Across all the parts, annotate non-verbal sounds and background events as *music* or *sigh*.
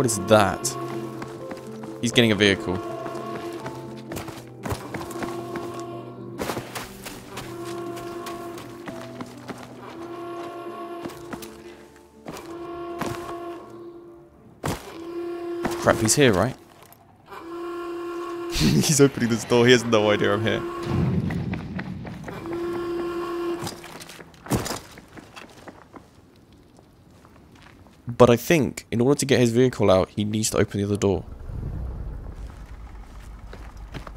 What is that? He's getting a vehicle. Crap, he's here, right? *laughs* he's opening this door. He has no idea I'm here. But I think in order to get his vehicle out, he needs to open the other door.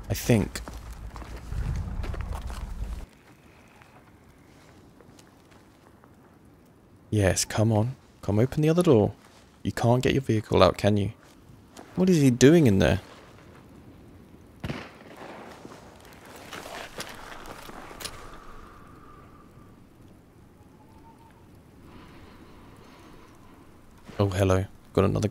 I think. Yes, come on. Come open the other door. You can't get your vehicle out, can you? What is he doing in there? Oh, hello. Got another...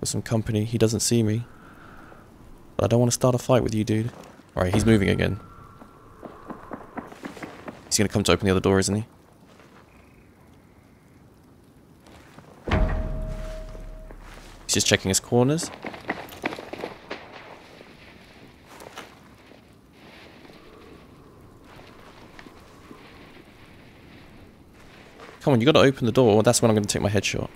Got some company. He doesn't see me. But I don't want to start a fight with you, dude. Alright, he's moving again. He's gonna come to open the other door, isn't he? He's just checking his corners. Come on, you gotta open the door. That's when I'm gonna take my headshot.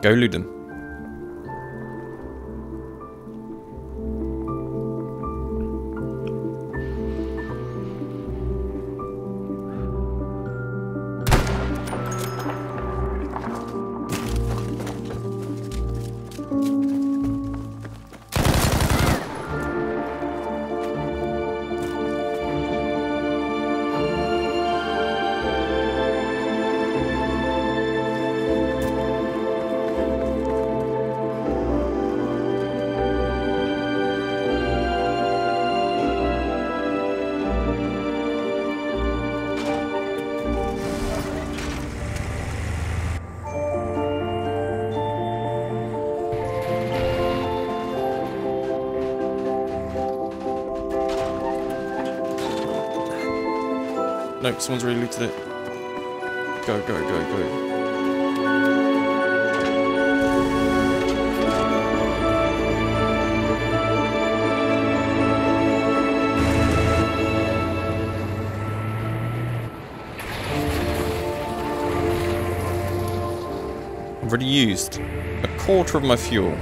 Go Luden. No, someone's already looted it. Go, go, go, go. I've already used a quarter of my fuel.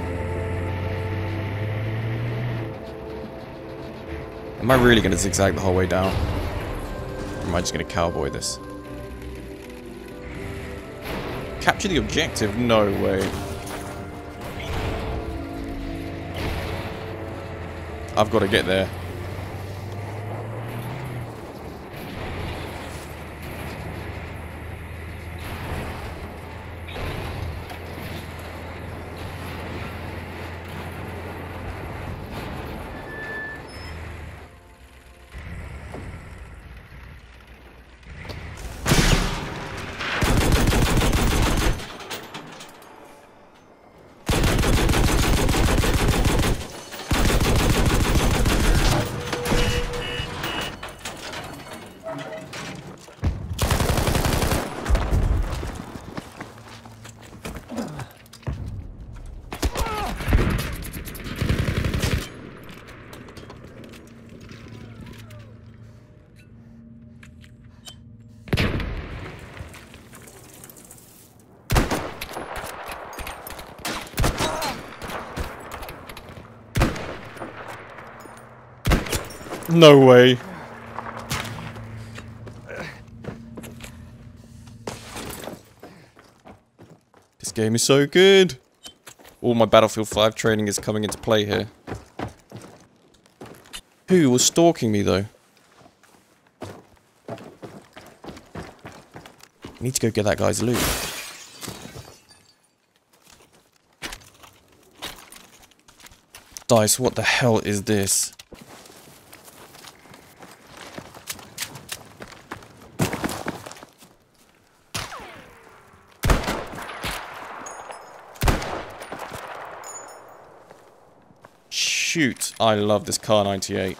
Am I really going to zigzag the whole way down? Am I just going to cowboy this? Capture the objective? No way. I've got to get there. No way. This game is so good. All my Battlefield 5 training is coming into play here. Who was stalking me though? I need to go get that guy's loot. Dice, what the hell is this? Shoot. I love this Kar 98.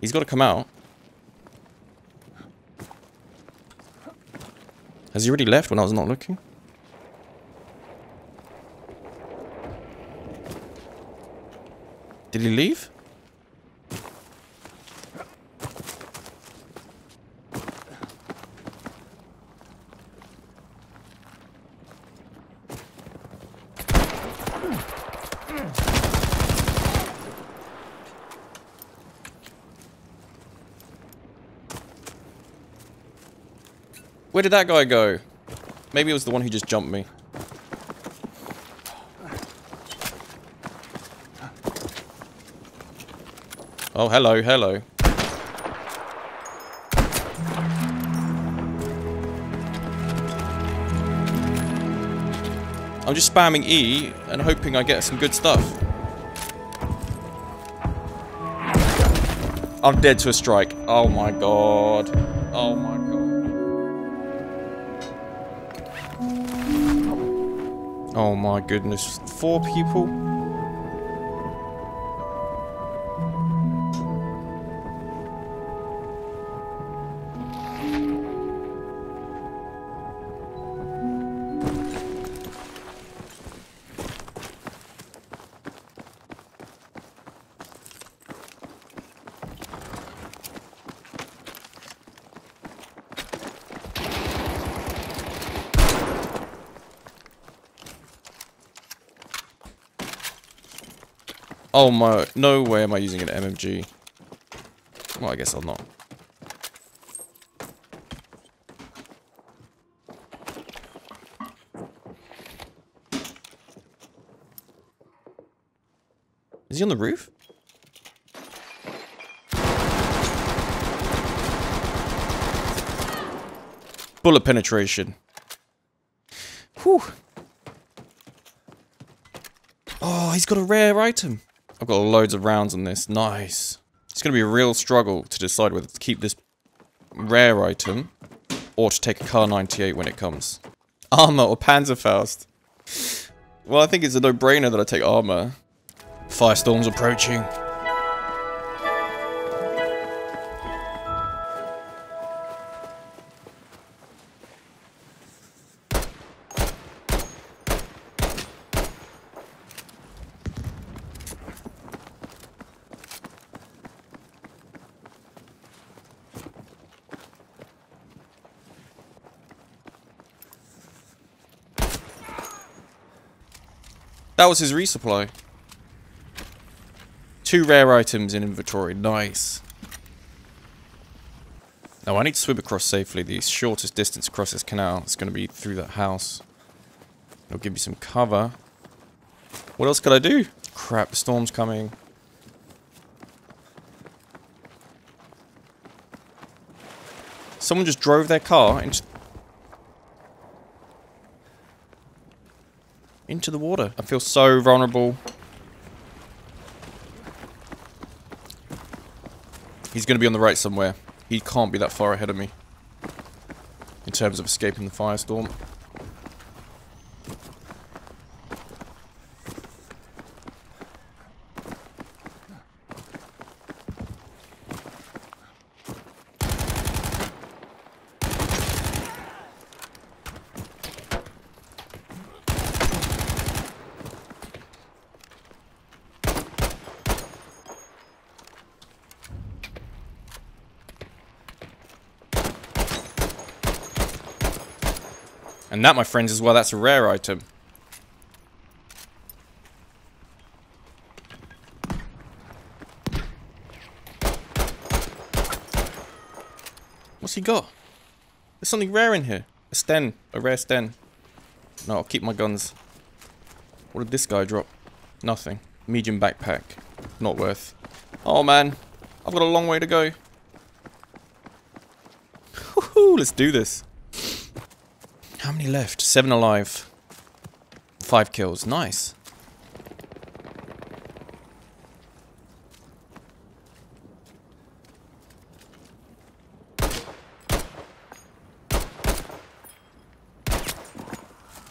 He's got to come out. Has he already left when I was not looking? Did he leave? Where did that guy go? Maybe it was the one who just jumped me. Oh, hello, hello. I'm just spamming E and hoping I get some good stuff. I'm dead to a strike. Oh my god. Oh my Oh my goodness. Four people? Oh my, no way am I using an MMG. Well, I guess I'll not. Is he on the roof? Bullet penetration. Whew. Oh, he's got a rare item. I've got loads of rounds on this. Nice. It's going to be a real struggle to decide whether to keep this rare item or to take a Kar 98 when it comes. Armor or Panzerfaust? Well, I think it's a no-brainer that I take armor. Firestorm's approaching. That was his resupply. Two rare items in inventory. Nice. Now I need to swim across safely. The shortest distance across this canal is going to be through that house. It'll give me some cover. What else could I do? Crap, the storm's coming. Someone just drove their car into into the water. I feel so vulnerable. He's going to be on the right somewhere. He can't be that far ahead of me. In terms of escaping the firestorm. And that, my friends, is why that's a rare item. What's he got? There's something rare in here. A Sten. A rare Sten. No, I'll keep my guns. What did this guy drop? Nothing. Medium backpack. Not worth. Oh, man. I've got a long way to go. *laughs* Let's do this. How many left? Seven alive. Five kills. Nice.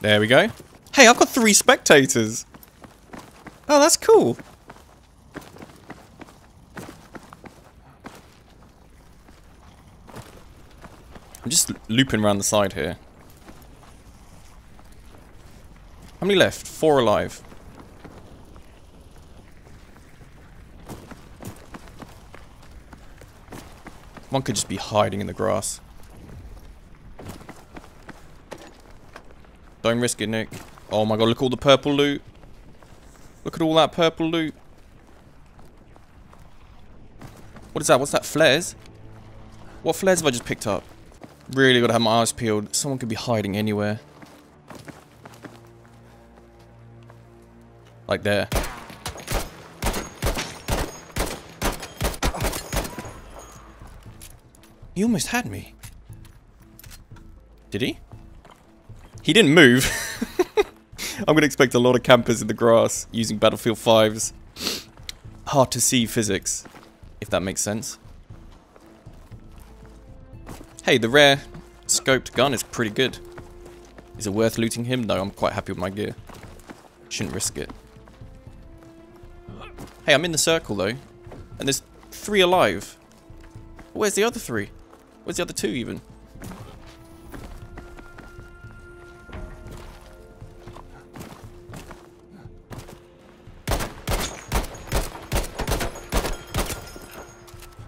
There we go. Hey, I've got three spectators. Oh, that's cool. I'm just looping around the side here. How many left? Four alive. One could just be hiding in the grass. Don't risk it, Nick. Oh my god, look at all the purple loot. Look at all that purple loot. What is that? What's that? Flares? What flares have I just picked up? Really gotta have my eyes peeled. Someone could be hiding anywhere. Like there. He almost had me. Did he? He didn't move. *laughs* I'm going to expect a lot of campers in the grass using Battlefield 5's hard to see physics, if that makes sense. Hey, the rare scoped gun is pretty good. Is it worth looting him? No, I'm quite happy with my gear. Shouldn't risk it. Hey, I'm in the circle though. And there's three alive. Where's the other three? Where's the other two even?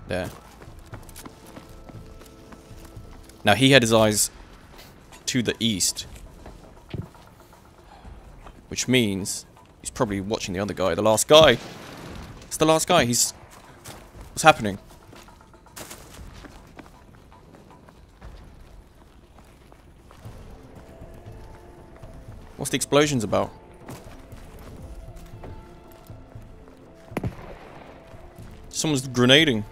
There. Now he had his eyes to the east. Which means he's probably watching the other guy, the last guy. It's the last guy. He's... What's happening? What's the explosions about? Someone's grenading.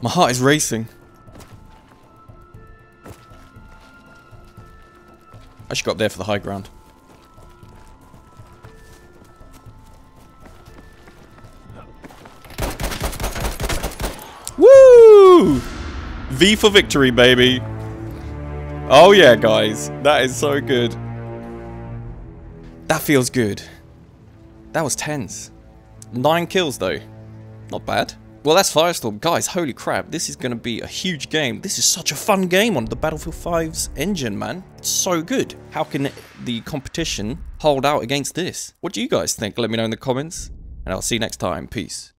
My heart is racing. I should go up there for the high ground. Woo! V for victory, baby. Oh yeah, guys. That is so good. That feels good. That was tense. Nine kills, though. Not bad. Well, that's Firestorm. Guys, holy crap. This is going to be a huge game. This is such a fun game on the Battlefield 5's engine, man. It's so good. How can the competition hold out against this? What do you guys think? Let me know in the comments. And I'll see you next time. Peace.